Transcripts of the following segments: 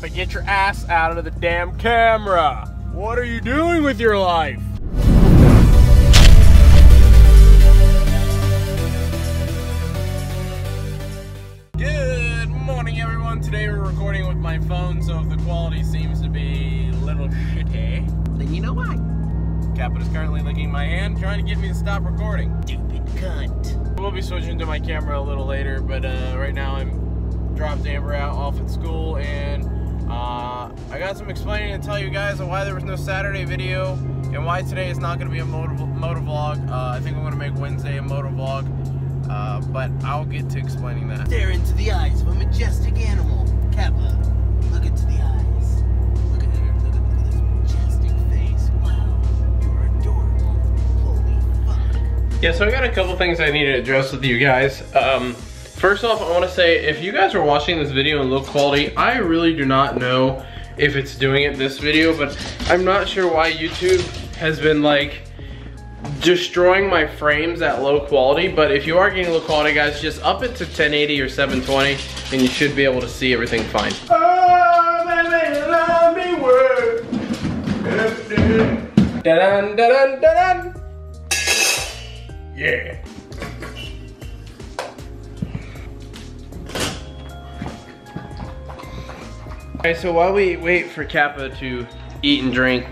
But get your ass out of the damn camera. What are you doing with your life? Good morning, everyone. Today we're recording with my phone, so if the quality seems to be a little shitty, Then you know why. Captain is currently licking my hand, trying to get me to stop recording. Stupid cunt. We'll be switching to my camera a little later, but uh, right now I'm dropped Amber out off at school, and uh, I got some explaining to tell you guys on why there was no Saturday video and why today is not going to be a motor, motor vlog. Uh, I think I'm going to make Wednesday a motor vlog, uh, but I'll get to explaining that. Stare into the eyes of a majestic animal. Kappa, look into the eyes. Look at her. Look at, look at this majestic face. Wow, you're adorable. Holy fuck. Yeah, so I got a couple things I need to address with you guys. Um, first off, I want to say if you guys are watching this video in low quality, I really do not know if it's doing it this video, but I'm not sure why YouTube has been like destroying my frames at low quality, but if you are getting low quality, guys, just up it to 1080 or 720, and you should be able to see everything fine. Oh, baby, da -dun, dun, dun, dun, dun. Yeah. Okay, so while we wait for Kappa to eat and drink,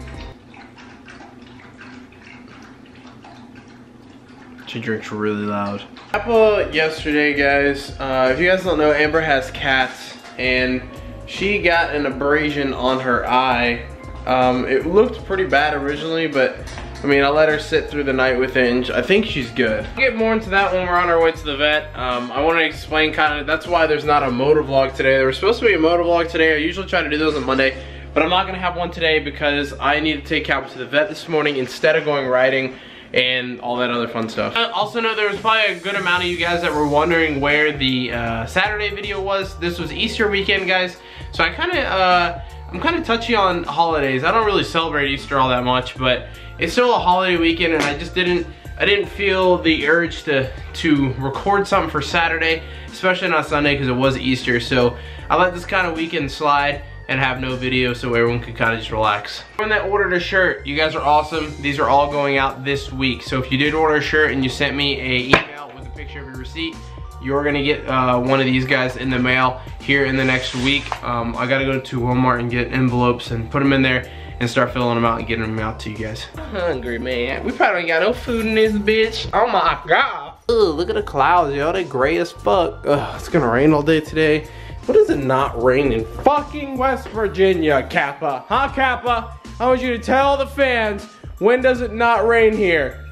she drinks really loud. Kappa yesterday, guys, uh, if you guys don't know, Amber has cats, and she got an abrasion on her eye. Um, it looked pretty bad originally, but I mean, I let her sit through the night with it, and I think she's good. We'll get more into that when we're on our way to the vet. Um, I want to explain kind of, that's why there's not a motor vlog today. There was supposed to be a motor vlog today. I usually try to do those on Monday, but I'm not going to have one today because I need to take Cap to the vet this morning instead of going riding and all that other fun stuff. I also know there was probably a good amount of you guys that were wondering where the uh, Saturday video was. This was Easter weekend, guys. So I kind of, uh, I'm kind of touchy on holidays. I don't really celebrate Easter all that much, but it's still a holiday weekend and I just didn't, I didn't feel the urge to, to record something for Saturday, especially not Sunday because it was Easter. So I let this kind of weekend slide and have no video so everyone can kind of just relax. Everyone that ordered a shirt, you guys are awesome. These are all going out this week. So if you did order a shirt and you sent me a email with a picture of your receipt, you're gonna get uh, one of these guys in the mail here in the next week. Um, I gotta go to Walmart and get envelopes and put them in there and start filling them out and getting them out to you guys. Hungry, man. We probably ain't got no food in this bitch. Oh my God. Ugh, look at the clouds, yo. They gray as fuck. Ugh, it's gonna rain all day today. What does it not rain in fucking West Virginia, Kappa? Huh, Kappa? I want you to tell the fans, when does it not rain here?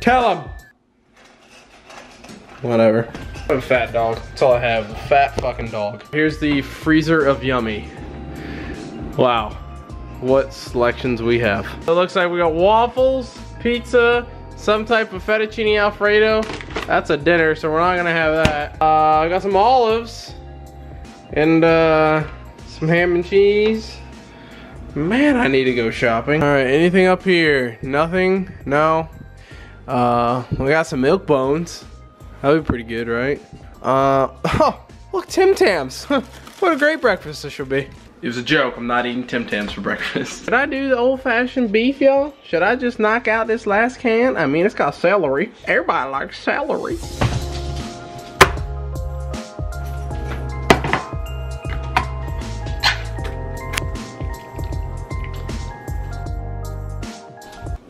Tell them. Whatever. I'm a fat dog. That's all I have. A fat fucking dog. Here's the freezer of yummy. Wow. What selections we have. It looks like we got waffles, pizza, some type of fettuccine alfredo. That's a dinner, so we're not gonna have that. Uh, I got some olives and uh, some ham and cheese. Man, I need to go shopping. All right, anything up here? Nothing? No? Uh, we got some milk bones. That'd be pretty good, right? Uh, oh, look, Tim Tams. what a great breakfast this should be. It was a joke. I'm not eating Tim Tams for breakfast. Should I do the old-fashioned beef, y'all? Should I just knock out this last can? I mean, it's got celery. Everybody likes celery.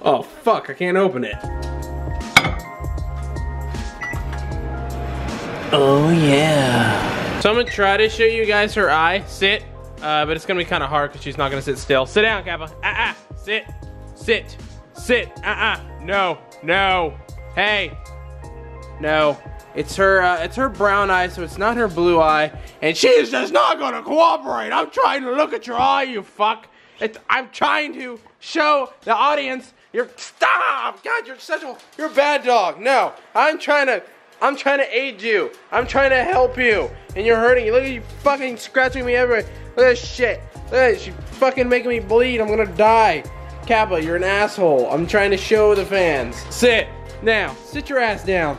Oh, fuck. I can't open it. Oh yeah. So I'm gonna try to show you guys her eye. Sit. Uh, but it's gonna be kind of hard because she's not gonna sit still. Sit down, Kappa. Ah, ah. Sit. Sit. Sit. Ah, ah. No. No. Hey. No. It's her, uh, it's her brown eye, so it's not her blue eye. And she is just not gonna cooperate. I'm trying to look at your eye, you fuck. It's, I'm trying to show the audience you're, stop! God, you're such a, you're a bad dog. No, I'm trying to, I'm trying to aid you. I'm trying to help you. And you're hurting. Look at you fucking scratching me everywhere. Look at this shit. Look at this. She's fucking making me bleed. I'm gonna die. Kappa, you're an asshole. I'm trying to show the fans. Sit. Now, sit your ass down.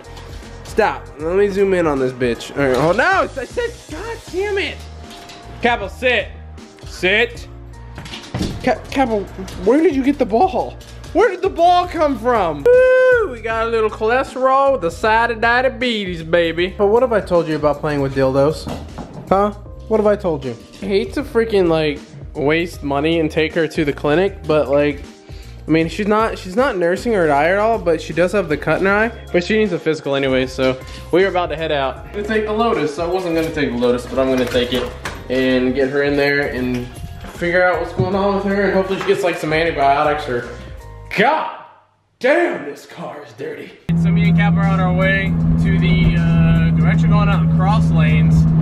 Stop. Let me zoom in on this bitch. Oh, no. I said, God damn it. Kappa, sit. Sit. Ca Kappa, where did you get the ball? Where did the ball come from? Woo, we got a little cholesterol with the side of diabetes, baby. But what have I told you about playing with dildos? Huh? What have I told you? I hate to freaking like waste money and take her to the clinic, but like, I mean, she's not she's not nursing her eye at all, but she does have the cut in her eye. But she needs a physical anyway, so we are about to head out. I'm gonna take the Lotus. I wasn't gonna take the Lotus, but I'm gonna take it and get her in there and figure out what's going on with her, and hopefully she gets like some antibiotics or. God damn, this car is dirty. So me and Cap are on our way to the uh, direction going out in Cross Lanes.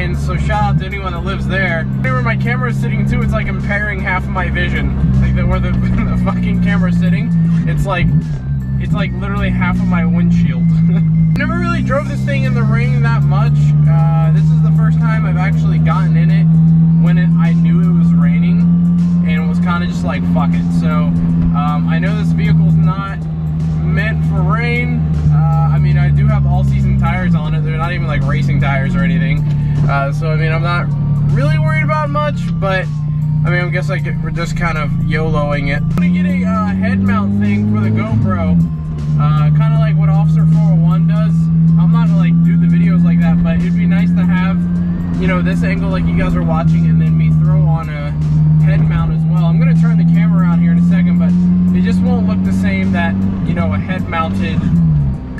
So shout out to anyone that lives there. Where my camera is sitting too, it's like impairing half of my vision. Like the, where the, the fucking camera's sitting, it's like, it's like literally half of my windshield. Never really drove this thing in the rain that much. Uh, this is the first time I've actually gotten in it when it, I knew it was raining and it was kind of just like, fuck it. So um, I know this vehicle's not meant for rain. Uh, I mean, I do have all season tires on it. They're not even like racing tires or anything. Uh, so I mean, I'm not really worried about much, but I mean, I guess like we're just kind of YOLOing it. I'm gonna get a uh, head mount thing for the GoPro, uh, kind of like what Officer 401 does. I'm not gonna like do the videos like that, but it'd be nice to have, you know, this angle like you guys are watching, and then me throw on a head mount as well. I'm gonna turn the camera around here in a second, but it just won't look the same that you know a head mounted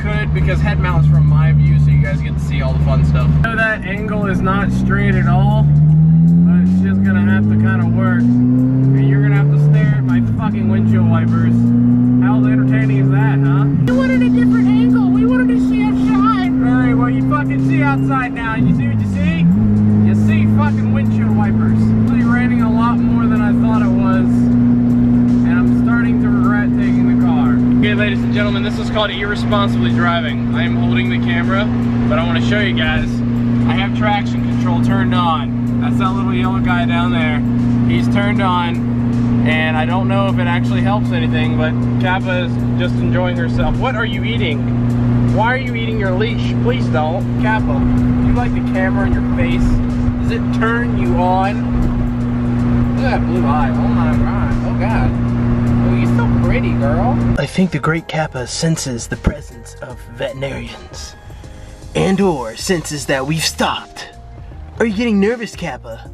could because head mounts from my view, so you guys get to see all the fun stuff. I know that angle is not straight at all, but it's just gonna have to kind of work. And you're gonna have to stare at my fucking windshield wipers. How entertaining is that, huh? We wanted a different angle. We wanted to see outside. Alright, well you fucking see outside now. You see what you see? You see fucking windshield wipers. Gentlemen, this is called irresponsibly driving. I am holding the camera, but I want to show you guys. I have traction control turned on. That's that little yellow guy down there. He's turned on, and I don't know if it actually helps anything, but Kappa is just enjoying herself. What are you eating? Why are you eating your leash? Please don't. Kappa, do you like the camera in your face? Does it turn you on? Look at that blue eye. Oh my god. Oh god. You're so pretty, girl. I think the great Kappa senses the presence of veterinarians. And or senses that we've stopped. Are you getting nervous, Kappa?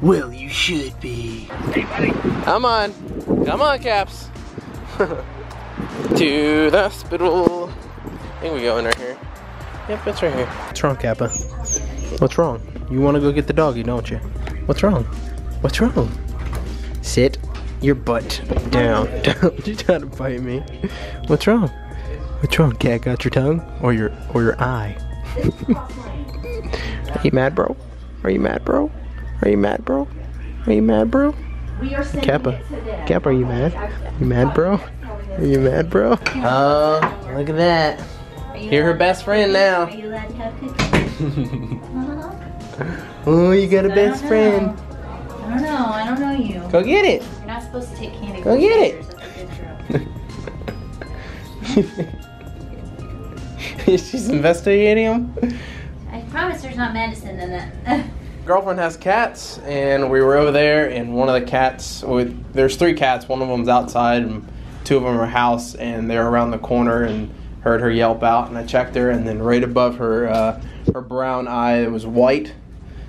Well, you should be. Hey, buddy. Come on. Come on, Caps. to the hospital. I think we go in right here. Yep, it's right here. What's wrong, Kappa? What's wrong? You want to go get the doggy, don't you? What's wrong? What's wrong? Sit your butt down. Don't you try to bite me. What's wrong? What's wrong? Cat got your tongue or your or your eye? Are you mad, bro? Are you mad, bro? Are you mad, bro? Are you mad, bro? Kappa. Kappa, are you mad? You mad, bro? Are you mad, bro? Oh, look at that. You're her best friend now. Are you allowed to have cookies? Oh, you got a I best friend. I don't know. I don't know you. Go get it. Supposed to take candy. Go get it. strangers. That's a good drill. She's investigating him. I promise there's not medicine in it. girlfriend has cats, and we were over there, and one of the cats, with there's three cats. One of them's outside, and two of them are house, and they're around the corner, and heard her yelp out, and I checked her, and then right above her, uh, her brown eye, it was white.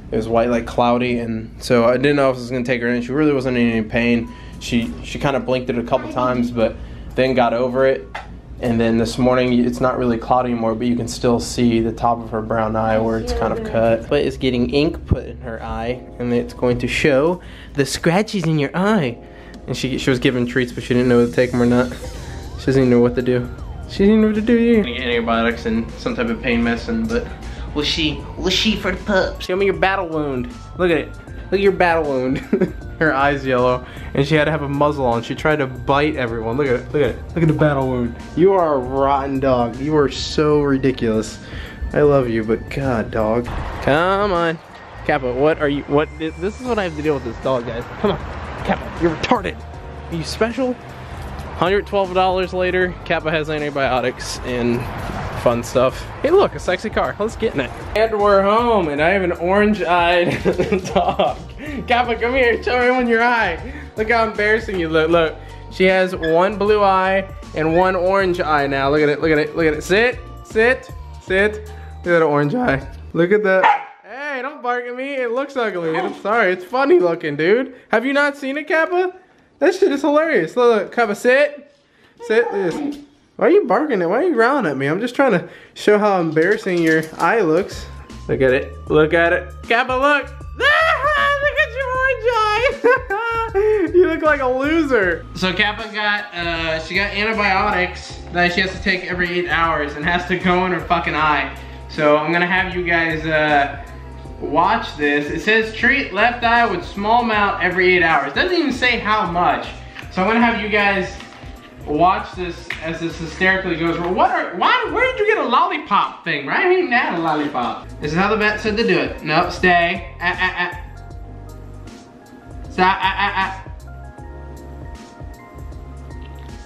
It was white, like cloudy, and so I didn't know if I was gonna take her in. She really wasn't in any pain. She she kind of blinked it a couple times, but then got over it. And then this morning, it's not really cloudy anymore, but you can still see the top of her brown eye where it's kind of cut. But it's getting ink put in her eye, and it's going to show the scratches in your eye. And she she was given treats, but she didn't know whether to take them or not. She doesn't even know what to do. She didn't know what to do either. Get antibiotics and some type of pain medicine, but Was she, was she for the pups? Show me your battle wound. Look at it. Look at your battle wound. Her eyes yellow, and she had to have a muzzle on. She tried to bite everyone. Look at it. Look at it. Look at the battle wound. You are a rotten dog. You are so ridiculous. I love you, but God, dog. Come on. Kappa, what are you, what, this is what I have to deal with this dog, guys. Come on. Kappa, you're retarded. Are you special? $112 later, Kappa has antibiotics and fun stuff. Hey look, a sexy car. Let's get in it. And we're home, and I have an orange-eyed dog. Kappa, come here. Show everyone your eye. Look how embarrassing you look. Look, she has one blue eye and one orange eye now. Look at it. Look at it. Look at it. Sit. Sit. Sit. Look at that orange eye. Look at that. Hey, don't bark at me. It looks ugly. I'm sorry. It's funny looking, dude. Have you not seen it, Kappa? That shit is hilarious. Look, look. Kappa, sit. Sit. Why are you barking at? Why are you growling at me? I'm just trying to show how embarrassing your eye looks. Look at it. Look at it. Kappa, look you look like a loser. So Kappa got, uh, she got antibiotics that she has to take every eight hours and has to go in her fucking eye. So I'm gonna have you guys uh, watch this. It says treat left eye with small amount every eight hours. Doesn't even say how much. So I'm gonna have you guys watch this as this hysterically goes. What are, why, where did you get a lollipop thing? Right? I had a lollipop. This is how the vet said to do it. No, stay. Ah, ah, ah. Stop. Ah, ah, ah.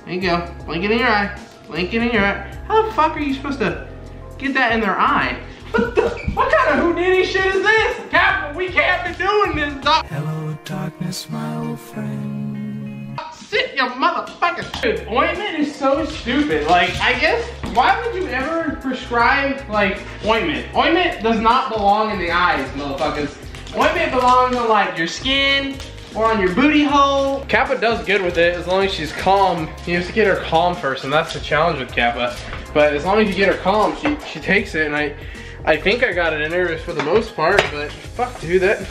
There you go. Blink it in your eye. Blink it in your eye. How the fuck are you supposed to get that in their eye? What the, what kind of Houdini shit is this? Captain, we can't be doing this, dog. Hello, darkness, my old friend. Sit your motherfucking Dude, ointment is so stupid. Like, I guess, why would you ever prescribe, like, ointment? Ointment does not belong in the eyes, motherfuckers. Ointment belongs on, like, your skin or on your booty hole. Kappa does good with it as long as she's calm. You have to get her calm first, and that's the challenge with Kappa. But as long as you get her calm, she, she takes it, and I, I think I got it in her for the most part, but fuck, dude, that,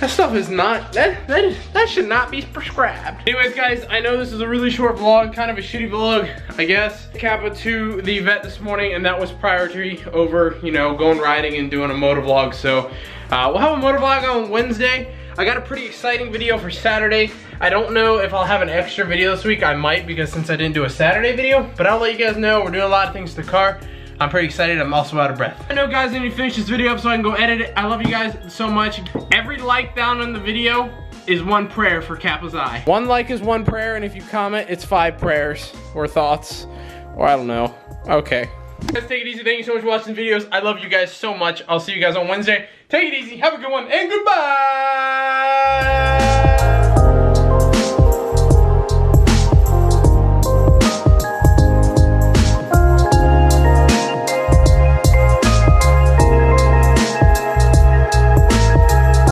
that stuff is not, that, that, should not be prescribed. Anyways, guys, I know this is a really short vlog, kind of a shitty vlog, I guess. Kappa to the vet this morning, and that was priority over, you know, going riding and doing a motor vlog. So, uh, we'll have a motor vlog on Wednesday. I got a pretty exciting video for Saturday. I don't know if I'll have an extra video this week. I might because since I didn't do a Saturday video, but I'll let you guys know. We're doing a lot of things to the car. I'm pretty excited. I'm also out of breath. I know guys, I need to finish this video up so I can go edit it. I love you guys so much. Every like down on the video is one prayer for Kappa's eye. One like is one prayer, and if you comment, it's five prayers or thoughts, or I don't know. Okay. Guys, take it easy. Thank you so much for watching the videos. I love you guys so much. I'll see you guys on Wednesday. Take it easy. Have a good one, and goodbye.